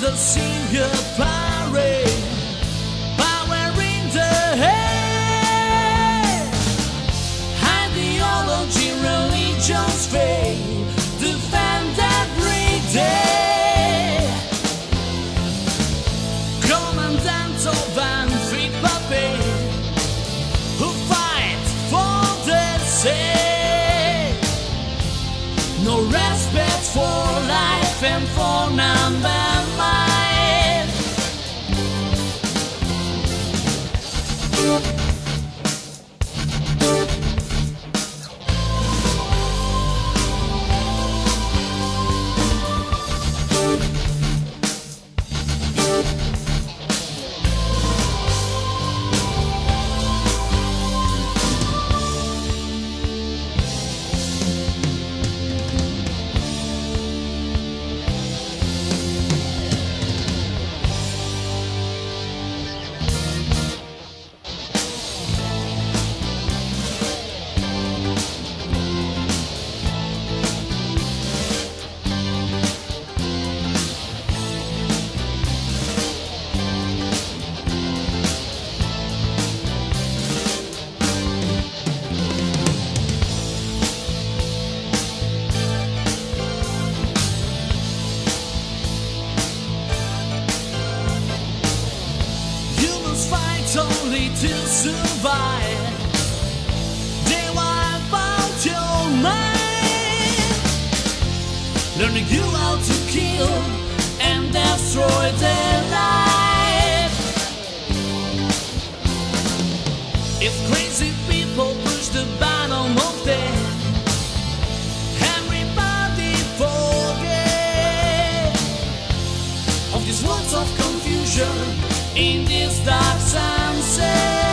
the singer parade, power in the head. Ideology, religion's faith, defend every day. Commandant of unfit puppet who fight for the sake. No respect for life and for number only to survive. They wipe out your mind, learning you how to kill and destroy their life. If crazy people push the bottom of forget of these words of confusion in this dark sunset.